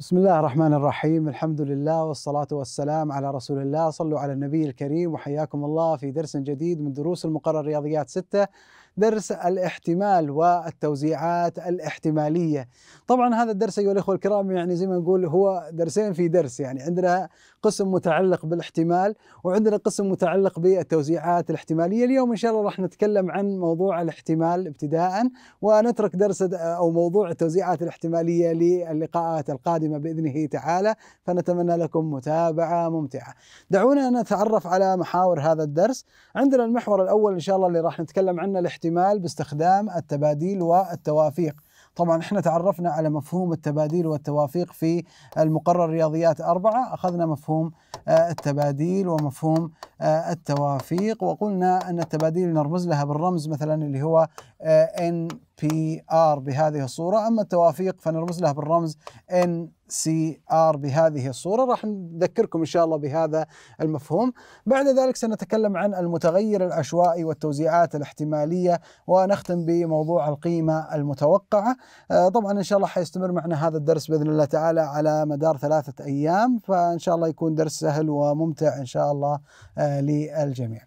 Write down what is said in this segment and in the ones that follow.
بسم الله الرحمن الرحيم الحمد لله والصلاة والسلام على رسول الله صلوا على النبي الكريم وحياكم الله في درس جديد من دروس المقرر رياضيات ستة درس الاحتمال والتوزيعات الاحتمالية. طبعا هذا الدرس أيها الأخوة الكرام يعني زي ما نقول هو درسين في درس يعني عندنا قسم متعلق بالاحتمال وعندنا قسم متعلق بالتوزيعات الاحتمالية. اليوم إن شاء الله راح نتكلم عن موضوع الاحتمال ابتداء ونترك درس أو موضوع التوزيعات الاحتمالية للقاءات القادمة بإذنه تعالى. فنتمنى لكم متابعة ممتعة. دعونا نتعرف على محاور هذا الدرس. عندنا المحور الأول إن شاء الله اللي راح نتكلم عنه الاحتمال باستخدام التباديل والتوافيق. طبعا إحنا تعرفنا على مفهوم التباديل والتوافيق في المقرر رياضيات أربعة. أخذنا مفهوم آه، التباديل ومفهوم التوافيق. وقلنا أن التباديل نرمز لها بالرمز مثلا اللي هو P r بهذه الصورة. أما التوافيق فنرمز لها بالرمز r بهذه الصورة. راح نذكركم إن شاء الله بهذا المفهوم. بعد ذلك سنتكلم عن المتغير العشوائي والتوزيعات الاحتمالية ونختم بموضوع القيمة المتوقعة. آه، طبعا إن شاء الله حيستمر معنا هذا الدرس بإذن الله تعالى على مدار ثلاثة أيام. فإن شاء الله يكون درس سهل وممتع إن شاء الله. آه، للجميع.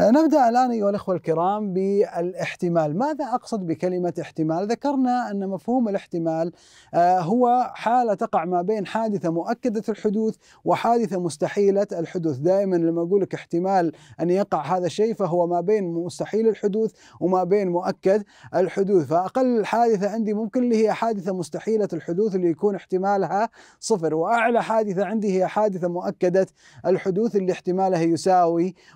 آه، نبدأ الآن أيها الأخوة الكرام بالاحتمال. ماذا أقصد بكلمة احتمال؟ ذكرنا أن مفهوم الاحتمال هو حالة تقع ما بين حادثة مؤكدة الحدوث وحادثة مستحيلة الحدوث. دائما لما أقول لك احتمال أن يقع هذا الشيء فهو ما بين مستحيل الحدوث وما بين مؤكد الحدوث. فأقل حادثة عندي ممكن اللي هي حادثة مستحيلة الحدوث اللي يكون احتمالها صفر وأعلى حادثة عندي هي حادثة مؤكدة الحدوث اللي احتمالها يساوي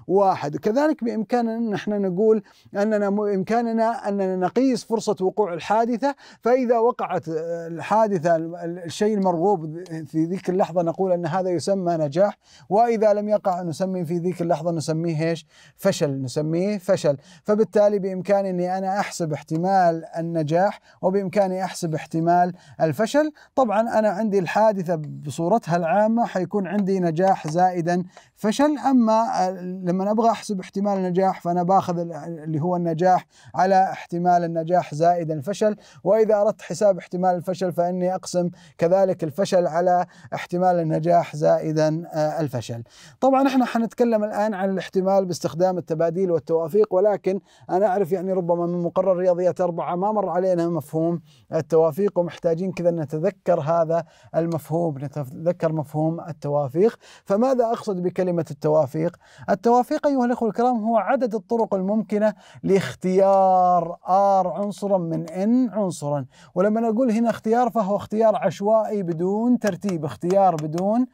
واحد. كذلك بإمكاننا أن إحنا نقول أننا بإمكاننا أننا نقيس فرصة وقوع الحادثة. فإذا وقعت الحادثة الشيء المرغوب مرغوب في ذيك اللحظة نقول أن هذا يسمى نجاح. وإذا لم يقع نسمي في ذيك اللحظة نسميه إيش؟ فشل. نسميه فشل. فبالتالي بإمكاني أني أنا أحسب احتمال النجاح وبإمكاني أحسب احتمال الفشل. طبعا أنا عندي الحادثة بصورتها العامة حيكون عندي نجاح زائدا فشل. أما لما أبغى أحسب احتمال النجاح فأنا باخذ اللي هو النجاح على احتمال النجاح زائدا الفشل. وإذا أردت حساب احتمال الفشل فإني أقسم كذلك الفشل على احتمال النجاح زائدا آه، الفشل. طبعا إحنا حنتكلم الآن عن الاحتمال باستخدام التباديل والتوافيق ولكن أنا أعرف يعني ربما من مقرر رياضيات أربعة ما مر علينا مفهوم التوافيق ومحتاجين كذا نتذكر هذا المفهوم نتذكر مفهوم التوافيق. فماذا أقصد بكلمة التوافيق؟ التوافيق أيها الأخوة الكرام هو عدد الطرق الممكنة لاختيار R عنصرا من N عنصرا. ولما نقول هنا اختيار فهو اختيار عشوائي بدون ترتيب اختيار بدون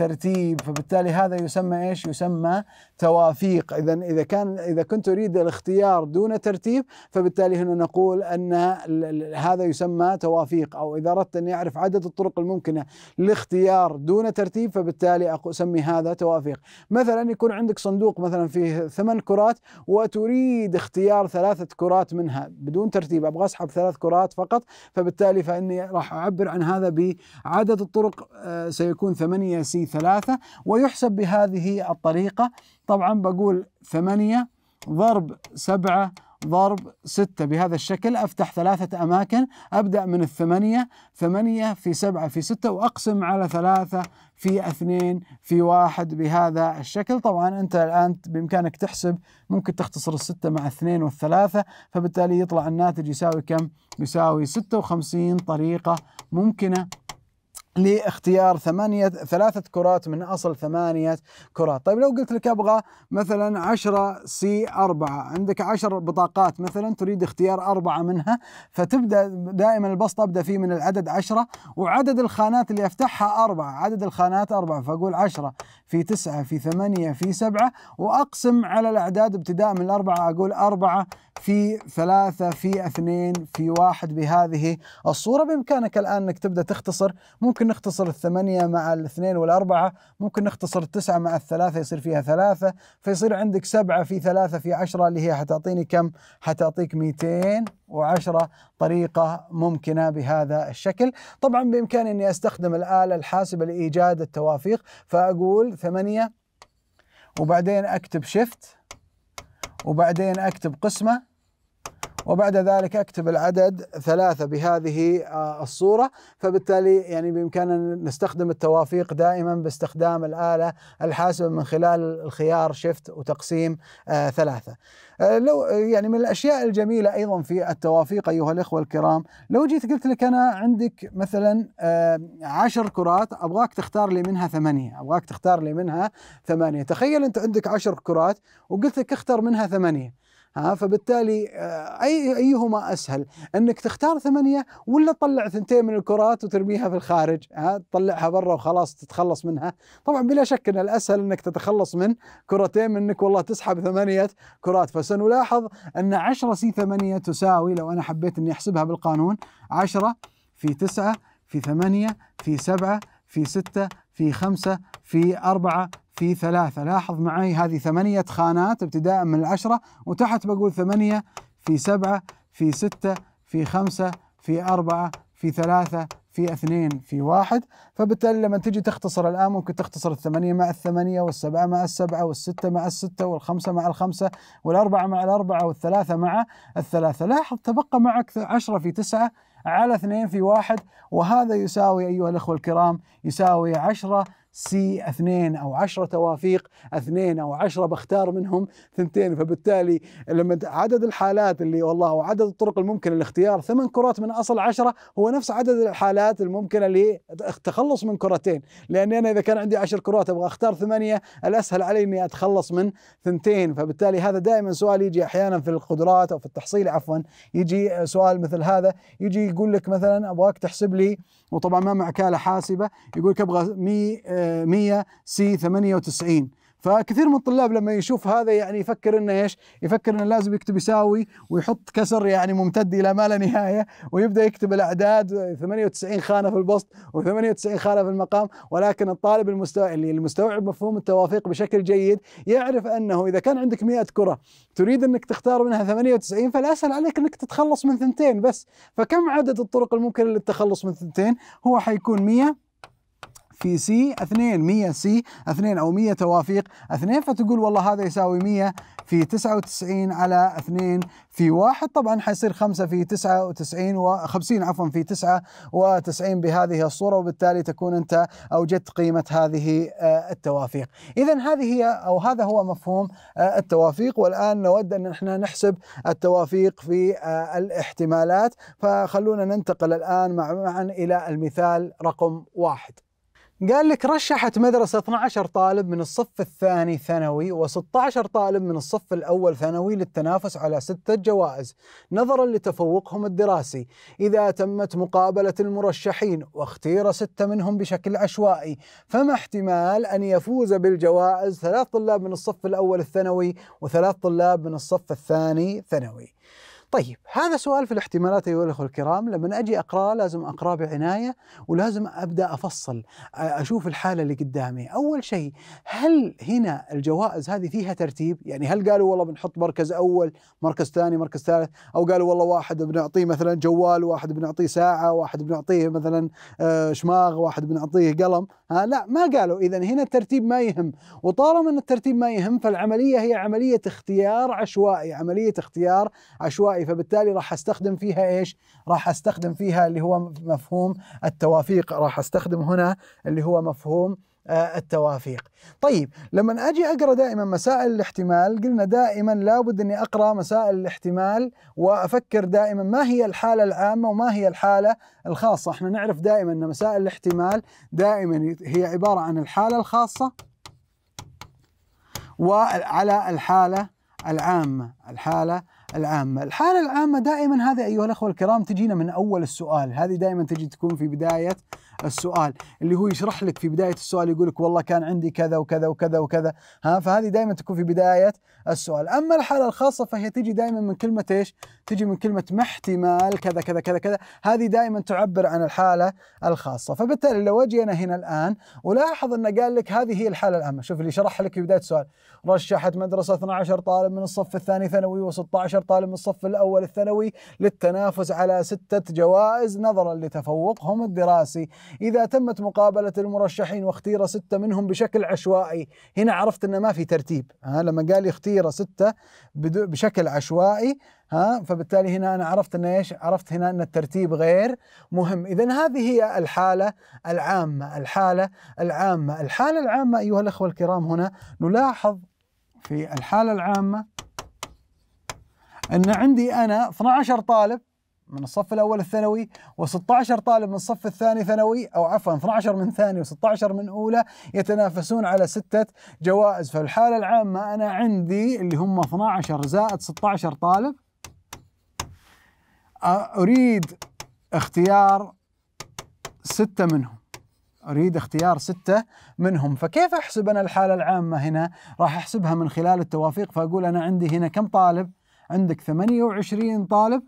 ترتيب فبالتالي هذا يسمى إيش؟ يسمى توافيق. إذا إذا كان إذا كنت أريد الاختيار دون ترتيب فبالتالي هنا نقول أن هذا يسمى توافيق. أو إذا أردت اني اعرف عدد الطرق الممكنة للاختيار دون ترتيب فبالتالي أسمي هذا توافيق. مثلا يكون عندك صندوق مثلا فيه ثمان كرات وتريد اختيار ثلاثة كرات منها بدون ترتيب. أبغى أسحب ثلاث كرات فقط فبالتالي فإني راح أعبر عن هذا بعدد الطرق آه، سيكون ثمانية سي ثلاثة ويحسب بهذه الطريقة. طبعا بقول ثمانية ضرب سبعة ضرب ستة. بهذا الشكل أفتح ثلاثة أماكن. أبدأ من الثمانية ثمانية في سبعة في ستة وأقسم على ثلاثة في اثنين في واحد. بهذا الشكل طبعا أنت الآن بإمكانك تحسب ممكن تختصر الستة مع اثنين والثلاثة فبالتالي يطلع الناتج يساوي كم؟ يساوي ستة وخمسين طريقة ممكنة. لاختيار ثمانية ثلاثة كرات من أصل ثمانية كرات. طيب لو قلت لك أبغى مثلا عشرة سي أربعة عندك عشر بطاقات مثلا تريد اختيار أربعة منها فتبدأ دائما البسط أبدأ فيه من العدد عشرة وعدد الخانات اللي أفتحها أربعة عدد الخانات أربعة فأقول عشرة في تسعة في ثمانية في سبعة وأقسم على الأعداد ابتداء من الأربعة أقول أربعة في ثلاثة في اثنين في واحد بهذه الصورة. بإمكانك الآن أنك تبدأ تختصر ممكن نختصر الثمانية مع الاثنين والأربعة ممكن نختصر التسعة مع الثلاثة يصير فيها ثلاثة فيصير عندك سبعة في ثلاثة في عشرة اللي هي حتعطيني كم؟ حتعطيك 210 طريقة ممكنة بهذا الشكل. طبعا بإمكاني أني أستخدم الآلة الحاسبة لإيجاد التوافيق فأقول ثمانية وبعدين أكتب شيفت وبعدين أكتب قسمة. وبعد ذلك أكتب العدد ثلاثة بهذه آه، الصورة. فبالتالي يعني بإمكاننا نستخدم التوافيق دائما باستخدام الآلة الحاسبة من خلال الخيار شيفت وتقسيم آه، ثلاثة. آه، لو يعني من الأشياء الجميلة أيضا في التوافيق أيها الإخوة الكرام لو جيت قلت لك أنا عندك مثلا عشر كرات أبغاك تختار لي منها ثمانية أبغاك تختار لي منها ثمانية. تخيل أنت عندك عشر كرات وقلت لك اختر منها ثمانية. ها فبالتالي آه، أي أيهما أسهل إنك تختار ثمانية ولا تطلع ثنتين من الكرات وترميها في الخارج ها تطلعها برا وخلاص تتخلص منها. طبعا بلا شك إن الأسهل إنك تتخلص من كرتين من انك والله تسحب ثمانية كرات. فسنلاحظ إن 10 سي 8 تساوي لو أنا حبيت إني أحسبها بالقانون 10 في 9 في 8 في 7 في 6 في 5 في 4 في ثلاثة. لاحظ معي هذه ثمانية خانات ابتداء من العشرة وتحت بقول ثمانية في سبعة في ستة في خمسة في أربعة في ثلاثة في اثنين في واحد. فبالتالي لما تجي تختصر الآن ممكن تختصر الثمانية مع الثمانية والسبعة مع السبعة والستة مع الستة والخمسة مع الخمسة والأربعة مع الأربعة والثلاثة مع الثلاثة. لاحظ تبقى معك عشرة في تسعة على اثنين في واحد. وهذا يساوي أيها الأخوة الكرام يساوي عشرة سي اثنين أو عشرة توافيق اثنين أو عشرة بختار منهم ثنتين. فبالتالي لما عدد الحالات اللي والله وعدد الطرق الممكنة لاختيار ثمان كرات من أصل عشرة هو نفس عدد الحالات الممكنة للتخلص من كرتين. لأني أنا إذا كان عندي عشر كرات أبغى أختار ثمانية الأسهل علي إني أتخلص من ثنتين. فبالتالي هذا دائما سؤال يجي أحيانا في القدرات أو في التحصيل عفوا يجي سؤال مثل هذا يجي يقول لك مثلا أبغاك تحسب لي وطبعا ما معك آلة حاسبة يقول لك أبغى 100 100 سي 98 فكثير من الطلاب لما يشوف هذا يعني يفكر إنه إيش؟ يفكر إنه لازم يكتب يساوي ويحط كسر يعني ممتد إلى ما لا نهاية ويبدأ يكتب الأعداد 98 خانة في البسط و98 خانة في المقام ولكن الطالب المستوعب اللي المستوعب مفهوم التوافيق بشكل جيد يعرف أنه إذا كان عندك 100 كرة تريد إنك تختار منها 98 فالاسهل عليك إنك تتخلص من ثنتين بس فكم عدد الطرق الممكنة للتخلص من ثنتين؟ هو حيكون 100 في C 2 100 C 2 أو 100 توافيق 2 فتقول والله هذا يساوي 100 في 99 على 2 في 1 طبعا حيصير 5 في 99 و 50 عفوا في 99 بهذه الصورة وبالتالي تكون أنت أوجدت قيمة هذه آه، التوافيق. اذا هذه هي أو هذا هو مفهوم آه، التوافيق والآن نود أن إحنا نحسب التوافيق في آه، الاحتمالات فخلونا ننتقل الآن معا إلى المثال رقم واحد. قال لك رشحت مدرسة 12 طالب من الصف الثاني ثانوي و16 طالب من الصف الأول ثانوي للتنافس على ستة جوائز نظرا لتفوقهم الدراسي. إذا تمت مقابلة المرشحين واختير ستة منهم بشكل عشوائي فما احتمال أن يفوز بالجوائز ثلاث طلاب من الصف الأول الثانوي وثلاث طلاب من الصف الثاني ثانوي. طيب هذا سؤال في الاحتمالات أيها الإخوة الكرام. لما أجي اقراه لازم اقراه بعناية ولازم أبدأ أفصل أشوف الحالة اللي قدامي. أول شيء هل هنا الجوائز هذه فيها ترتيب؟ يعني هل قالوا والله بنحط مركز أول مركز ثاني مركز ثالث؟ أو قالوا والله واحد بنعطيه مثلا جوال واحد بنعطيه ساعة واحد بنعطيه مثلا شماغ واحد بنعطيه قلم؟ ها لا ما قالوا. اذا هنا الترتيب ما يهم. وطالما أن الترتيب ما يهم فالعملية هي عملية اختيار عشوائي. عملية اختيار عشوائي. الوظائف فبالتالي راح أستخدم فيها إيش؟ راح أستخدم فيها اللي هو مفهوم التوافيق راح أستخدم هنا اللي هو مفهوم آه، التوافيق. طيب لما أجي أقرأ دائما مسائل الاحتمال قلنا دائما لابد أني أقرأ مسائل الاحتمال وأفكر دائما ما هي الحالة العامة وما هي الحالة الخاصة. إحنا نعرف دائما أن مسائل الاحتمال دائما هي عبارة عن الحالة الخاصة وعلى الحالة العامة. الحالة العامة. الحالة العامة دائما هذه أيها الأخوة الكرام تجينا من أول السؤال. هذه دائما تجي تكون في بداية السؤال اللي هو يشرح لك في بداية السؤال يقول لك والله كان عندي كذا وكذا وكذا وكذا. ها فهذه دائما تكون في بداية السؤال. أما الحالة الخاصة فهي تجي دائما من كلمة إيش؟ تجي من كلمة ما احتمال كذا كذا كذا كذا. هذه دائما تعبر عن الحالة الخاصة. فبالتالي لو أجي أنا هنا الآن ولاحظ انه قال لك هذه هي الحالة العامه شوف اللي شرح لك في بداية السؤال. رشحت مدرسة 12 طالب من الصف الثاني ثانوي و16 طالب من الصف الأول الثانوي للتنافس على ستة جوائز نظرا لتفوقهم الدراسي. إذا تمت مقابلة المرشحين واختير ستة منهم بشكل عشوائي. هنا عرفت أنه ما في ترتيب ها لما قال اختير ستة بشكل عشوائي ها فبالتالي هنا أنا عرفت ان إيش؟ عرفت هنا إن الترتيب غير مهم، اذا هذه هي الحالة العامة، الحالة العامة، الحالة العامة أيها الأخوة الكرام هنا نلاحظ في الحالة العامة إن عندي أنا 12 طالب من الصف الأول الثانوي و16 طالب من الصف الثاني ثانوي أو عفوا 12 من ثاني و16 من أولى يتنافسون على ستة جوائز. فالحالة العامة أنا عندي اللي هم 12 زائد 16 طالب. أريد اختيار ستة منهم. أريد اختيار ستة منهم. فكيف أحسب أنا الحالة العامة هنا؟ راح أحسبها من خلال التوافيق فأقول أنا عندي هنا كم طالب؟ عندك 28 طالب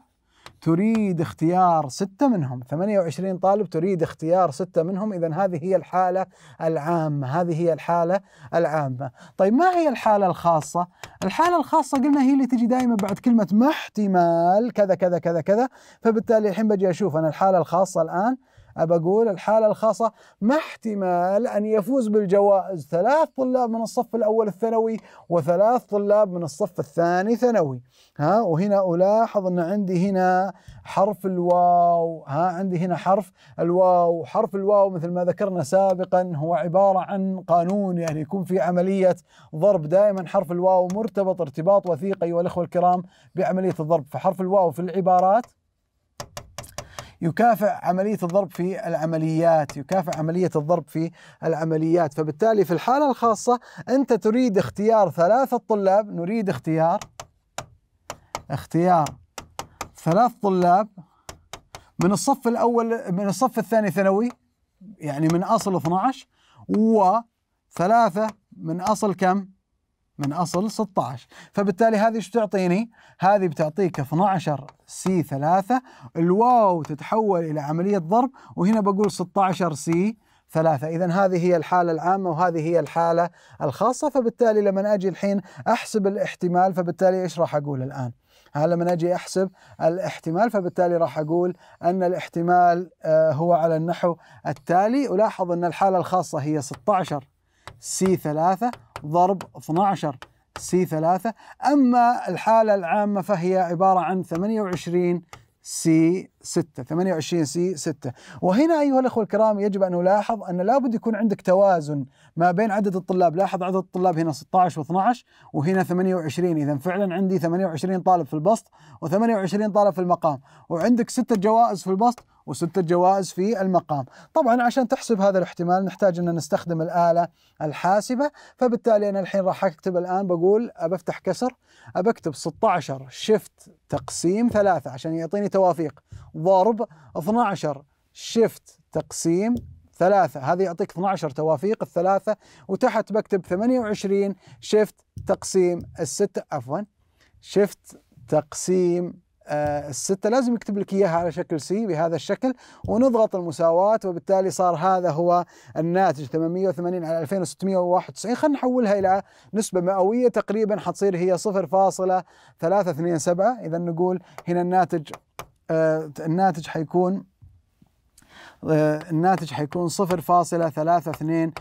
تريد اختيار ستة منهم 28 طالب تريد اختيار ستة منهم إذا هذه هي الحالة العامة هذه هي الحالة العامة. طيب ما هي الحالة الخاصة؟ الحالة الخاصة قلنا هي اللي تجي دائما بعد كلمة ما احتمال كذا كذا كذا كذا فبالتالي الحين بجي أشوف أنا الحالة الخاصة الآن. أبى أقول الحالة الخاصة ما احتمال أن يفوز بالجوائز. ثلاث طلاب من الصف الأول الثانوي وثلاث طلاب من الصف الثاني ثانوي. ها وهنا ألاحظ أن عندي هنا حرف الواو. ها عندي هنا حرف الواو. حرف الواو مثل ما ذكرنا سابقا هو عبارة عن قانون يعني يكون في عملية ضرب. دائما حرف الواو مرتبط ارتباط وثيق أيها الأخوة الكرام بعملية الضرب. فحرف الواو في العبارات يكافئ عملية الضرب في العمليات يكافئ عملية الضرب في العمليات فبالتالي في الحالة الخاصة أنت تريد اختيار ثلاثة طلاب نريد اختيار اختيار ثلاث طلاب من الصف الأول من الصف الثاني ثانوي يعني من أصل 12 وثلاثة من أصل كم؟ من أصل 16 فبالتالي هذه إيش تعطيني؟ هذه بتعطيك 12 C 3 الواو تتحول إلى عملية ضرب وهنا بقول 16 C ثلاثة. إذا هذه هي الحالة العامة وهذه هي الحالة الخاصة. فبالتالي لما أجي الحين أحسب الاحتمال فبالتالي إيش راح أقول الآن؟ لما أجي أحسب الاحتمال فبالتالي راح أقول أن الاحتمال آه، هو على النحو التالي. ألاحظ أن الحالة الخاصة هي 16 سي 3 ضرب 12 سي 3 أما الحالة العامة فهي عبارة عن 28 C 6 28 C 6 وهنا أيها الأخوة الكرام يجب أن نلاحظ أن لابد يكون عندك توازن ما بين عدد الطلاب. لاحظ عدد الطلاب هنا 16 و12 وهنا 28 إذا فعلا عندي 28 طالب في البسط و28 طالب في المقام وعندك ستة جوائز في البسط وستة جوائز في المقام. طبعا عشان تحسب هذا الاحتمال نحتاج أن نستخدم الآلة الحاسبة فبالتالي أنا الحين راح أكتب الآن بقول أبفتح كسر أبكتب 16 شيفت تقسيم ثلاثة عشان يعطيني توافيق. ضرب 12 شيفت تقسيم ثلاثة هذه يعطيك 12 توافيق الثلاثة وتحت بكتب 28 شيفت تقسيم الستة عفوا شيفت تقسيم الستة لازم يكتب لك إياها على شكل سي بهذا الشكل ونضغط المساواة وبالتالي صار هذا هو الناتج 880 على 2691 خلينا نحولها إلى نسبة مئوية تقريبا حتصير هي 0.327 إذا نقول هنا الناتج آه، الناتج حيكون آه، الناتج حيكون 0.327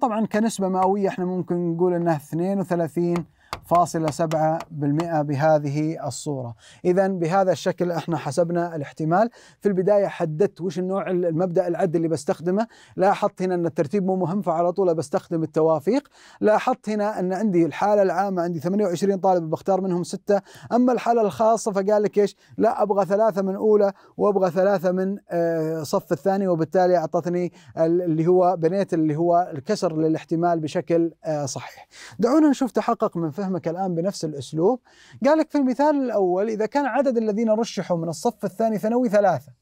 طبعا كنسبة مئوية إحنا ممكن نقول إنها 32 فاصلة سبعة بالمئة بهذه الصورة. إذا بهذا الشكل إحنا حسبنا الاحتمال. في البداية حددت وش النوع المبدأ العد اللي بستخدمه. لاحظت هنا أن الترتيب مو مهم فعلى طول بستخدم التوافيق. لاحظت هنا أن عندي الحالة العامة عندي 28 طالب بختار منهم ستة. أما الحالة الخاصة فقال لك إيش؟ لا أبغى ثلاثة من أولى وأبغى ثلاثة من آه، صف الثاني وبالتالي أعطتني اللي هو بنيت اللي هو الكسر للاحتمال بشكل آه، صحيح. دعونا نشوف تحقق من فهم فهمك الآن بنفس الأسلوب. قال لك في المثال الأول إذا كان عدد الذين رشحوا من الصف الثاني ثانوي ثلاثة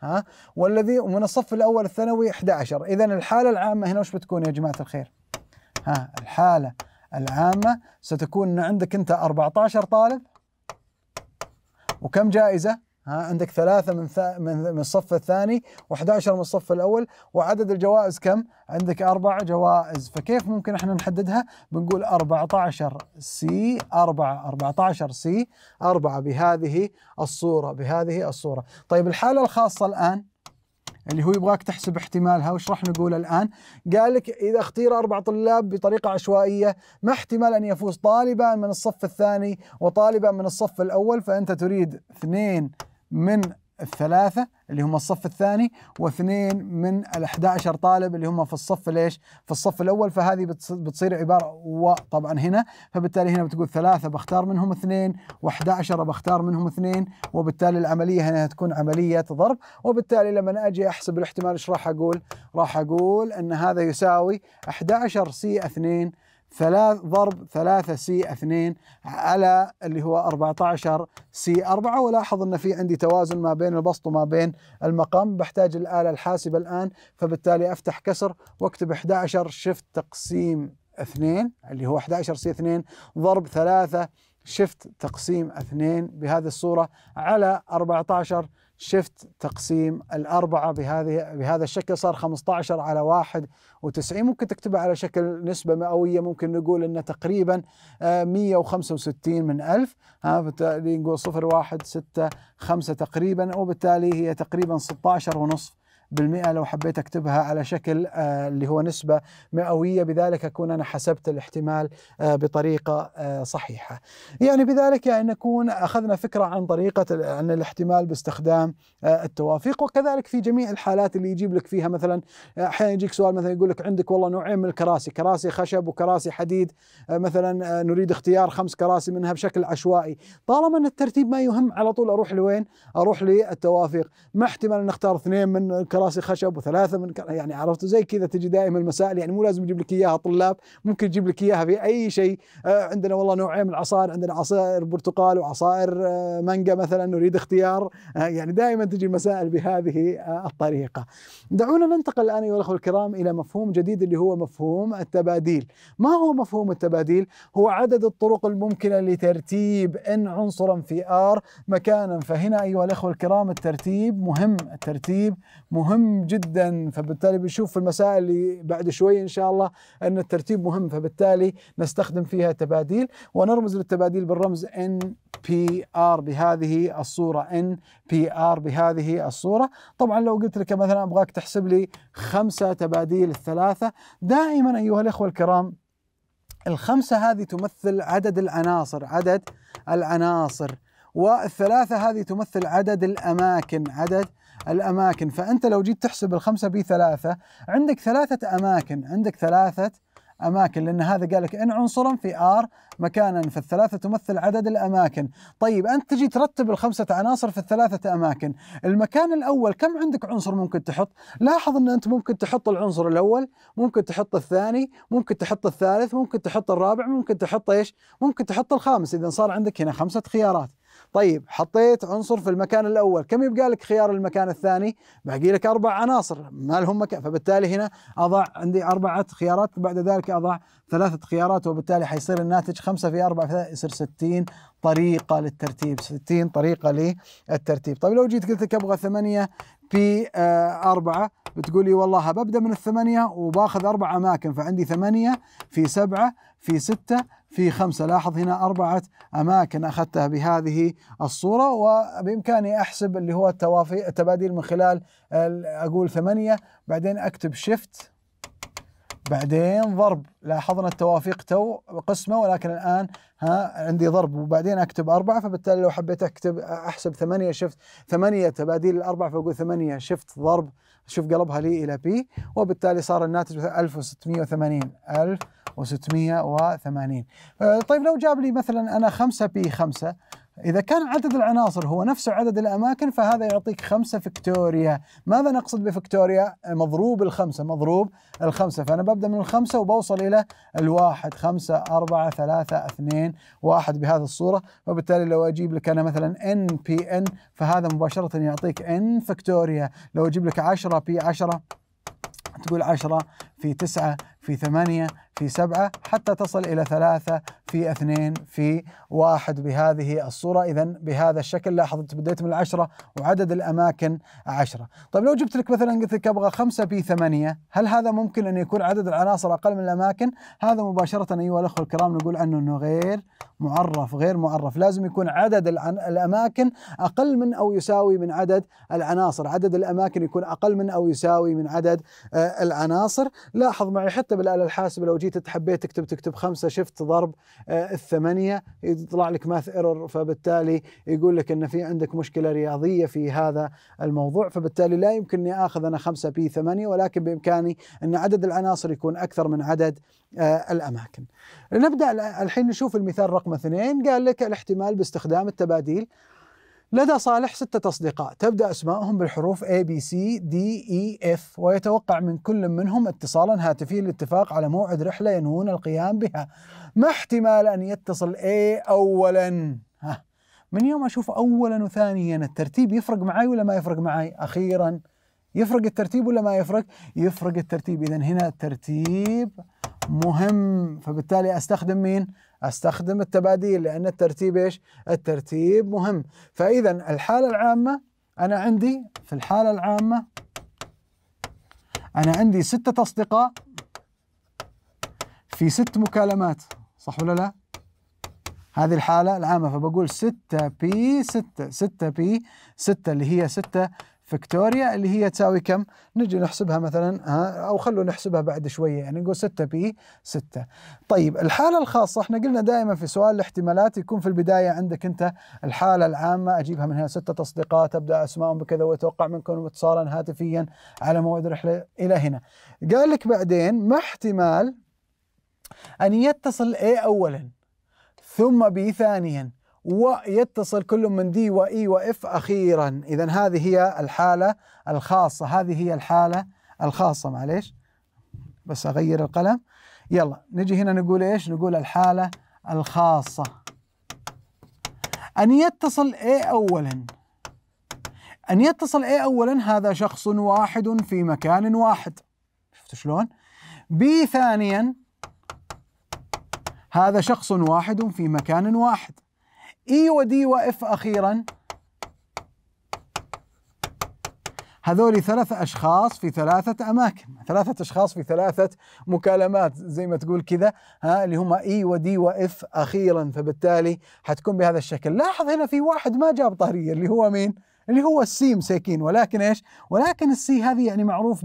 ها؟ والذي ومن الصف الأول الثانوي 11 إذا الحالة العامة هنا وش بتكون يا جماعة الخير؟ ها الحالة العامة ستكون عندك أنت 14 طالب. وكم جائزة؟ ها عندك ثلاثة من من الصف الثاني و11 من الصف الأول وعدد الجوائز كم؟ عندك أربع جوائز فكيف ممكن إحنا نحددها؟ بنقول 14 C 4 14 C 4 بهذه الصورة بهذه الصورة طيب الحالة الخاصة الآن اللي هو يبغاك تحسب احتمالها وش راح نقول الآن قال لك إذا اختير أربع طلاب بطريقة عشوائية ما احتمال أن يفوز طالبا من الصف الثاني وطالبا من الصف الأول فأنت تريد اثنين من الثلاثة اللي هم الصف الثاني واثنين من ال 11 طالب اللي هم في الصف ليش؟ في الصف الأول فهذه بتصير عبارة وطبعا هنا فبالتالي هنا بتقول ثلاثة بختار منهم اثنين و11 بختار منهم اثنين وبالتالي العملية هنا تكون عملية ضرب وبالتالي لما أجي أحسب الاحتمال إيش راح أقول؟ راح أقول أن هذا يساوي 11 C 2 ثلاث ضرب ثلاثة C اثنين على اللي هو 14 C 4 ولاحظ أن في عندي توازن ما بين البسط وما بين المقام. بحتاج الآلة الحاسبة الآن فبالتالي أفتح كسر واكتب 11 shift تقسيم اثنين اللي هو 11 C 2 ضرب ثلاثة shift تقسيم اثنين بهذه الصورة على 14 shift تقسيم الأربعة بهذه بهذا الشكل صار 15 على 91 ممكن تكتبها على شكل نسبة مئوية ممكن نقول أنه تقريبا 165 آه، من ألف. ها بالتالي نقول 0 1 6 5 تقريبا وبالتالي هي تقريبا 16 ونصف بالمئة لو حبيت أكتبها على شكل آه، اللي هو نسبة مئوية. بذلك أكون أنا حسبت الاحتمال آه، بطريقة آه، صحيحة. يعني بذلك يعني نكون أخذنا فكرة عن طريقة عن الاحتمال باستخدام التوافيق. وكذلك في جميع الحالات اللي يجيب لك فيها مثلا أحيانا يجيك سؤال مثلا يقول لك عندك والله نوعين من الكراسي كراسي خشب وكراسي حديد مثلا نريد اختيار خمس كراسي منها بشكل عشوائي. طالما أن الترتيب ما يهم على طول أروح لوين؟ أروح للتوافيق. ما احتمال نختار اثنين من كراسي خشب وثلاثة من يعني عرفت زي كذا تجي دائما المسائل يعني مو لازم يجيب لك إياها طلاب ممكن يجيب لك إياها في أي شيء آه عندنا والله نوعين من العصائر عندنا عصائر برتقال وعصائر آه مانجا مثلا نريد اختيار آه يعني دائما تجي المسائل بهذه الطريقة. دعونا ننتقل الآن أيها الأخوة الكرام إلى مفهوم جديد اللي هو مفهوم التباديل. ما هو مفهوم التباديل؟ هو عدد الطرق الممكنة لترتيب n عنصرا في r مكانا فهنا أيها الأخوة الكرام الترتيب مهم الترتيب مهم جدا فبالتالي بنشوف في المسائل اللي بعد شوي إن شاء الله إن الترتيب مهم فبالتالي نستخدم فيها تباديل. ونرمز للتباديل بالرمز n P r بهذه الصورة n P r بهذه الصورة. طبعا لو قلت لك مثلا أبغاك تحسب لي خمسة تباديل الثلاثة دائما أيها الإخوة الكرام الخمسة هذه تمثل عدد العناصر عدد العناصر. والثلاثة هذه تمثل عدد الأماكن عدد الأماكن. فأنت لو جيت تحسب الخمسة بثلاثة عندك ثلاثة أماكن. عندك ثلاثة أماكن لأن هذا قال لك إن عنصرا في آر مكانا فالثلاثة تمثل عدد الأماكن. طيب أنت تجي ترتب الخمسة عناصر في الثلاثة أماكن. المكان الأول كم عندك عنصر ممكن تحط؟ لاحظ أن أنت ممكن تحط العنصر الأول ممكن تحط الثاني ممكن تحط الثالث ممكن تحط الرابع ممكن تحط إيش؟ ممكن تحط الخامس. إذا صار عندك هنا خمسة خيارات. طيب حطيت عنصر في المكان الأول. كم يبقى لك خيار المكان الثاني؟ باقي لك أربع عناصر. ما لهم مكان. فبالتالي هنا أضع عندي أربعة خيارات بعد ذلك أضع ثلاثة خيارات وبالتالي حيصير الناتج خمسة في أربعة يصير 60 طريقة للترتيب. 60 طريقة للترتيب. طيب لو جيت قلت لك أبغى ثمانية في آه أربعة بتقول لي والله ببدأ من الثمانية وباخذ أربع أماكن فعندي ثمانية في سبعة في ستة في خمسة لاحظ هنا أربعة أماكن أخذتها بهذه الصورة وبإمكاني أحسب اللي هو التوافي التباديل من خلال أقول ثمانية بعدين أكتب شيفت بعدين ضرب. لاحظنا التوافيق تو قسمة ولكن الآن ها عندي ضرب وبعدين أكتب أربعة فبالتالي لو حبيت أكتب أحسب ثمانية شفت ثمانية تباديل الأربعة فأقول ثمانية شفت ضرب شوف قلبها لي إلى بي وبالتالي صار الناتج 1680 1680 آه، طيب لو جاب لي مثلا أنا 5 بي 5 إذا كان عدد العناصر هو نفس عدد الأماكن فهذا يعطيك خمسة فكتوريا ماذا نقصد بفكتوريا؟ مضروب الخمسة مضروب الخمسة. فأنا ببدأ من الخمسة وبوصل إلى الواحد. خمسة أربعة ثلاثة اثنين واحد بهذه الصورة. وبالتالي لو أجيب لك أنا مثلا n بي n فهذا مباشرة يعطيك n فكتوريا لو أجيب لك 10 بي 10 تقول 10 في 9 في ثمانية في سبعة حتى تصل إلى ثلاثة في اثنين في واحد بهذه الصورة. إذا بهذا الشكل لاحظ أنت بديت من العشرة وعدد الأماكن عشرة. طيب لو جبت لك مثلا قلت لك أبغى خمسة في ثمانية هل هذا ممكن أن يكون عدد العناصر أقل من الأماكن؟ هذا مباشرة أيها الأخوة الكرام نقول عنه أنه غير معرف غير معرف. لازم يكون عدد الأماكن أقل من أو يساوي من عدد العناصر. عدد الأماكن يكون أقل من أو يساوي من عدد آه، العناصر. لاحظ معي حتى بالآلة الحاسبة لو جيت حبيت تكتب تكتب خمسة شفت ضرب آه، الثمانية يطلع لك ماث ايرور فبالتالي يقول لك إن في عندك مشكلة رياضية في هذا الموضوع فبالتالي لا يمكن أني آخذ أنا خمسة بي ثمانية ولكن بإمكاني أن عدد العناصر يكون أكثر من عدد آه، الأماكن. نبدأ الحين نشوف المثال رقم اثنين قال لك الاحتمال باستخدام التباديل لدى صالح ستة أصدقاء تبدأ أسماءهم بالحروف A, B, C, D, E, F ويتوقع من كل منهم اتصالا هاتفيا للاتفاق على موعد رحلة ينوون القيام بها ما احتمال أن يتصل A أولا. ها من يوم أشوف أولا وثانيا الترتيب يفرق معي ولا ما يفرق معي؟ أخيرا يفرق الترتيب ولا ما يفرق؟ يفرق الترتيب. إذا هنا الترتيب مهم فبالتالي أستخدم مين؟ أستخدم التباديل لأن الترتيب إيش؟ الترتيب مهم، فإذا الحالة العامة أنا عندي في الحالة العامة أنا عندي ستة اصدقاء في ست مكالمات، صح ولا لا؟ هذه الحالة العامة فبقول 6 بي 6 6 بي 6 اللي هي 6 فيكتوريا اللي هي تساوي كم؟ نجي نحسبها مثلا ها أو خلونا نحسبها بعد شوية يعني نقول 6 بي 6. طيب الحالة الخاصة إحنا قلنا دائما في سؤال الاحتمالات يكون في البداية عندك أنت الحالة العامة أجيبها من هنا ستة تصديقات أبدأ اسمائهم بكذا وأتوقع منكم اتصالا هاتفيا على موعد رحله إلى هنا. قال لك بعدين ما احتمال أن يتصل A اولا ثم B ثانيا ويتصل كل من دي واي واف أخيرا. اذا هذه هي الحالة الخاصة هذه هي الحالة الخاصة معليش. بس أغير القلم. يلا نجي هنا نقول إيش؟ نقول الحالة الخاصة. أن يتصل A اولا. أن يتصل A اولا هذا شخص واحد في مكان واحد. شفت شلون؟ B ثانيا هذا شخص واحد في مكان واحد. إي ودي وإف أخيرا. هذول ثلاث أشخاص في ثلاثة أماكن. ثلاثة أشخاص في ثلاثة مكالمات زي ما تقول كذا ها اللي هم إي ودي وإف أخيرا. فبالتالي حتكون بهذا الشكل. لاحظ هنا في واحد ما جاب طاريه اللي هو مين؟ اللي هو ال C مساكين ولكن إيش؟ ولكن ال C هذه يعني معروف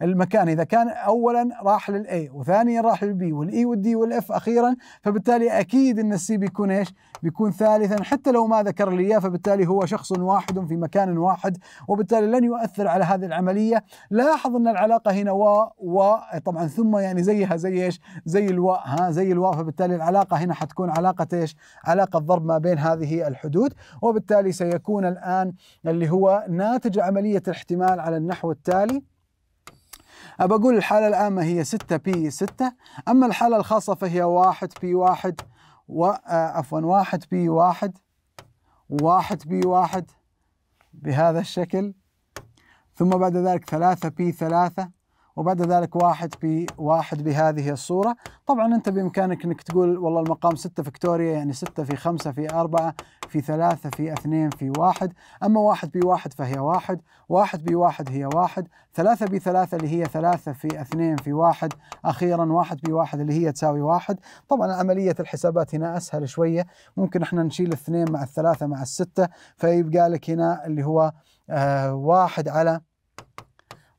بالمكان إذا كان اولا راح لل A وثانيا راح لل B وال A وال D وال F أخيرا فبالتالي أكيد إن ال C بيكون إيش؟ بيكون ثالثا حتى لو ما ذكر لي إياه فبالتالي هو شخص واحد في مكان واحد وبالتالي لن يؤثر على هذه العملية لاحظ أن العلاقة هنا و طبعا ثم يعني زيها زي إيش؟ زي الواو ها زي الواو فبالتالي العلاقة هنا حتكون علاقة إيش؟ علاقة ضرب ما بين هذه الحدود وبالتالي سيكون الآن اللي هو ناتج عملية الاحتمال على النحو التالي. أبى أقول الحالة العامة هي 6 P 6 أما الحالة الخاصة فهي 1 P 1 و عفوا 1 P 1 1 P 1 بهذا الشكل. ثم بعد ذلك 3 P 3 وبعد ذلك واحد في واحد بهذه الصورة. طبعا أنت بإمكانك أنك تقول والله المقام ستة فيكتوريا يعني ستة في خمسة في أربعة في ثلاثة في اثنين في واحد. أما واحد بواحد فهي واحد واحد بواحد هي واحد ثلاثة بثلاثة اللي هي ثلاثة في اثنين في واحد. أخيرا واحد بواحد اللي هي تساوي واحد. طبعا عملية الحسابات هنا أسهل شوية. ممكن إحنا نشيل الاثنين مع الثلاثة مع الستة فيبقى لك هنا اللي هو آه واحد على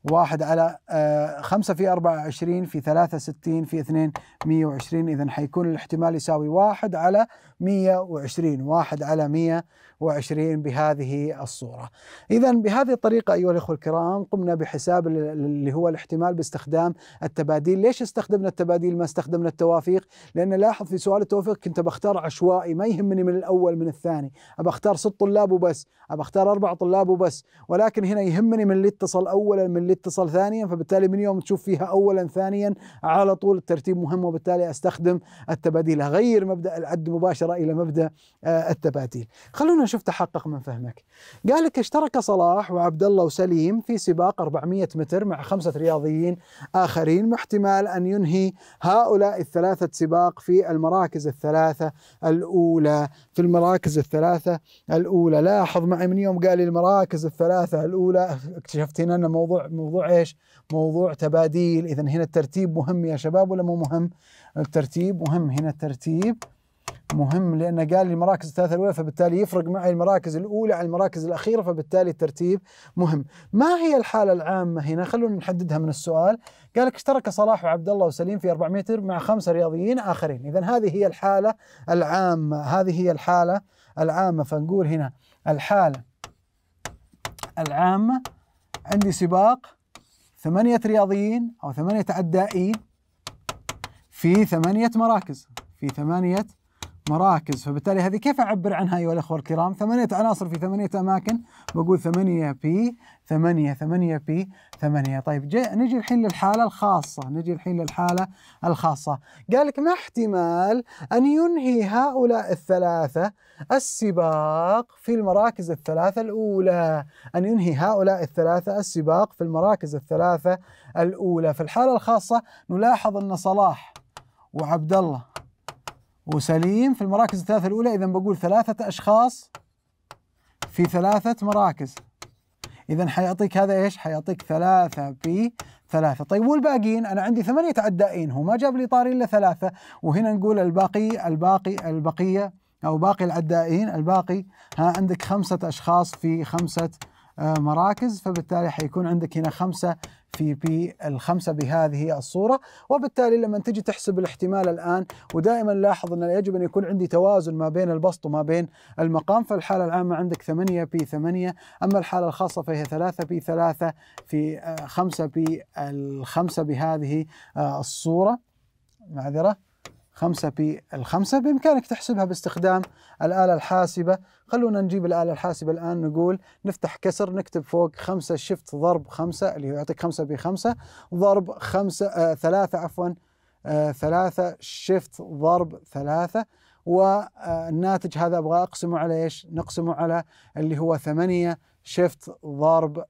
واحد على آه، خمسة في أربعة وعشرين في ثلاثة ستين في اثنين مية وعشرين. إذا حيكون الاحتمال يساوي واحد على مية وعشرين واحد على مية وعشرين بهذه الصورة. إذا بهذه الطريقة أيها الأخوة الكرام قمنا بحساب اللي هو الاحتمال باستخدام التباديل. ليش استخدمنا التباديل؟ ما استخدمنا التوافيق؟ لأن لاحظ في سؤال التوافيق كنت بختار عشوائي ما يهمني من الأول من الثاني. أبى أختار ست طلاب وبس أبى أختار أربع طلاب وبس. ولكن هنا يهمني من اللي اتصل أولا من اللي اتصل ثانيا. فبالتالي من يوم تشوف فيها اولا ثانيا على طول الترتيب مهم وبالتالي أستخدم التباديل. أغير مبدأ العد مباشره إلى مبدأ آه، التباديل خلونا نشوف تحقق من فهمك. قال لك اشترك صلاح وعبد الله وسليم في سباق 400 متر مع خمسة رياضيين آخرين احتمال أن ينهي هؤلاء الثلاثة سباق في المراكز الثلاثة الأولى. في المراكز الثلاثة الأولى. لاحظ معي من يوم قال لي المراكز الثلاثة الأولى. اكتشفت هنا أن موضوع موضوع إيش؟ موضوع تباديل. اذا هنا الترتيب مهم يا شباب ولا مو مهم؟ الترتيب مهم. هنا الترتيب. مهم لأنه قال لي المراكز الثلاثة الأولى فبالتالي يفرق معي المراكز الأولى عن المراكز الأخيرة فبالتالي الترتيب مهم. ما هي الحالة العامة هنا؟ خلونا نحددها من السؤال. قال لك اشترك صلاح وعبد الله وسليم في 400 متر مع خمسه رياضيين آخرين، اذا هذه هي الحالة العامة، هذه هي الحالة العامة فنقول هنا الحالة العامة عندي سباق ثمانية رياضيين أو ثمانية عدائين في ثمانية مراكز، في ثمانية مراكز. فبالتالي هذه كيف أعبر عنها أيها الأخوة الكرام؟ ثمانية عناصر في ثمانية أماكن. بقول ثمانية P ثمانية ثمانية P ثمانية. طيب جي نجي الحين للحالة الخاصة. نجي الحين للحالة الخاصة. قال لك ما احتمال أن ينهي هؤلاء الثلاثة السباق في المراكز الثلاثة الأولى. أن ينهي هؤلاء الثلاثة السباق في المراكز الثلاثة الأولى. في الحالة الخاصة نلاحظ أن صلاح وعبد الله وسليم في المراكز الثلاثة الأولى. إذا بقول ثلاثة أشخاص في ثلاثة مراكز. إذا حيعطيك هذا إيش؟ حيعطيك ثلاثة في ثلاثة. طيب والباقيين؟ أنا عندي ثمانية عدائين. هو ما جاب لي طاري إلا ثلاثة. وهنا نقول الباقي الباقي البقية أو باقي العدائين الباقي. ها عندك خمسة أشخاص في خمسة آه، مراكز. فبالتالي حيكون عندك هنا خمسة في P الخمسة بهذه الصورة. وبالتالي لما تجي تحسب الاحتمال الآن ودائما لاحظ أن يجب أن يكون عندي توازن ما بين البسط وما بين المقام. فالحالة العامة عندك 8 P 8 أما الحالة الخاصة فهي 3 P 3 في 5 آه، P الخمسة بهذه آه، الصورة. معذرة. 5 بي الخمسة بإمكانك تحسبها باستخدام الآلة الحاسبة. خلونا نجيب الآلة الحاسبة الآن نقول نفتح كسر نكتب فوق 5 شفت ضرب 5 اللي هو يعطيك 5 ب 5 ضرب 5 آه ثلاثة عفوا آه ثلاثة شفت ضرب ثلاثة. والناتج هذا أبغى أقسمه على إيش؟ نقسمه على اللي هو 8 شفت ضرب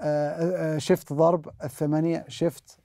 آه شفت ضرب الثمانية شفت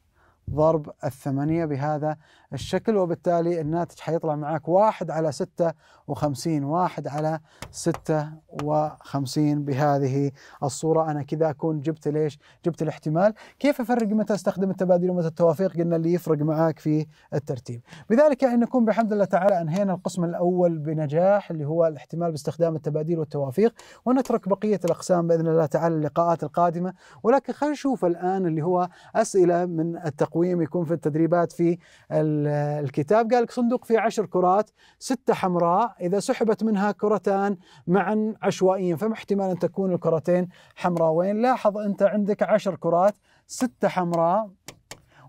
ضرب الثمانية بهذا الشكل وبالتالي الناتج حيطلع معك واحد على ستة وخمسين واحد على ستة وخمسين بهذه الصورة. أنا كذا أكون جبت ليش؟ جبت الاحتمال. كيف أفرق؟ متى أستخدم التبادل ومتى التوافيق؟ قلنا اللي يفرق معك في الترتيب. بذلك يعني نكون بحمد الله تعالى أنهينا القسم الأول بنجاح اللي هو الاحتمال باستخدام التبادل والتوافيق ونترك بقية الأقسام بإذن الله تعالى اللقاءات القادمة. ولكن خلينا نشوف الآن اللي هو أسئلة من التقويم. يكون في التدريبات في الكتاب. قال لك صندوق فيه عشر كرات ستة حمراء. إذا سحبت منها كرتان معا عشوائيا فما احتمال أن تكون الكرتين حمراوين لاحظ أنت عندك عشر كرات ستة حمراء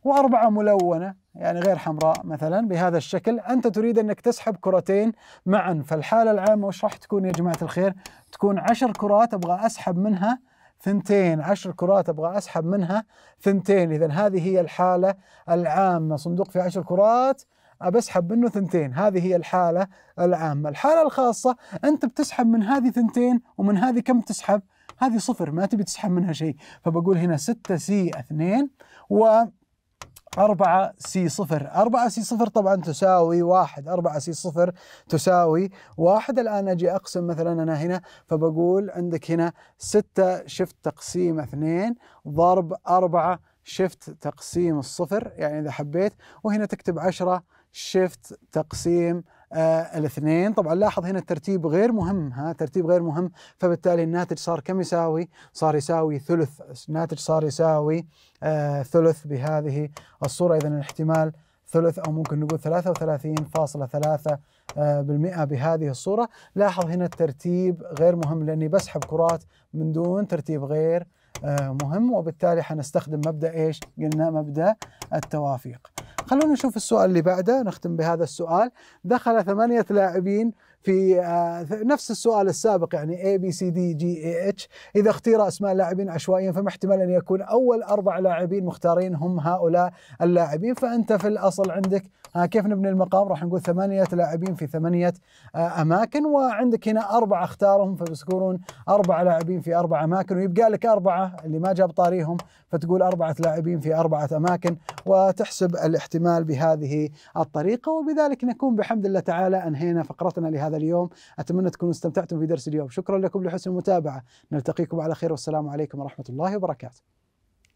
وأربعة ملونة يعني غير حمراء مثلا بهذا الشكل. أنت تريد أنك تسحب كرتين معا فالحالة العامة وش راح تكون يا جماعة الخير؟ تكون عشر كرات أبغى أسحب منها ثنتين عشر كرات أبغى أسحب منها ثنتين. إذا هذه هي الحالة العامة. صندوق في عشر كرات أبى أسحب منه ثنتين. هذه هي الحالة العامة. الحالة الخاصة أنت بتسحب من هذه ثنتين ومن هذه كم تسحب؟ هذه صفر ما تبي تسحب منها شيء. فبقول هنا ستة C اثنين و أربعة سي صفر. أربعة C صفر طبعا تساوي واحد. أربعة C صفر تساوي واحد. الآن أجي أقسم مثلا أنا هنا فبقول عندك هنا ستة شفت تقسيم اثنين ضرب أربعة شفت تقسيم الصفر. يعني إذا حبيت وهنا تكتب عشرة شفت تقسيم آه الاثنين. طبعا لاحظ هنا الترتيب غير مهم ها ترتيب غير مهم. فبالتالي الناتج صار كم يساوي؟ صار يساوي ثلث. الناتج صار يساوي آه ثلث بهذه الصورة. إذا الاحتمال ثلث أو ممكن نقول 33.3 آه بالمئة بهذه الصورة. لاحظ هنا الترتيب غير مهم لأني بسحب كرات من دون ترتيب غير آه مهم. وبالتالي حنستخدم مبدأ إيش؟ قلنا مبدأ التوافيق. خلونا نشوف السؤال اللي بعده نختم بهذا السؤال. دخل ثمانية لاعبين في آه، نفس السؤال السابق يعني A B C D G A H. إذا اختير أسماء اللاعبين عشوائيا فما احتمال أن يكون أول أربع لاعبين مختارين هم هؤلاء اللاعبين. فأنت في الأصل عندك آه، كيف نبني المقام؟ راح نقول ثمانية لاعبين في ثمانية آه، أماكن. وعندك هنا أربعة اختارهم فبيكونون أربعة لاعبين في أربع أماكن. ويبقى لك أربعة اللي ما جاب طاريهم فتقول أربعة لاعبين في أربعة أماكن وتحسب الاحتمال بهذه الطريقة. وبذلك نكون بحمد الله تعالى أنهينا فقرتنا لهذا اليوم. أتمنى تكونوا استمتعتم في درس اليوم. شكرا لكم لحسن المتابعة. نلتقيكم على خير. والسلام عليكم ورحمة الله وبركاته.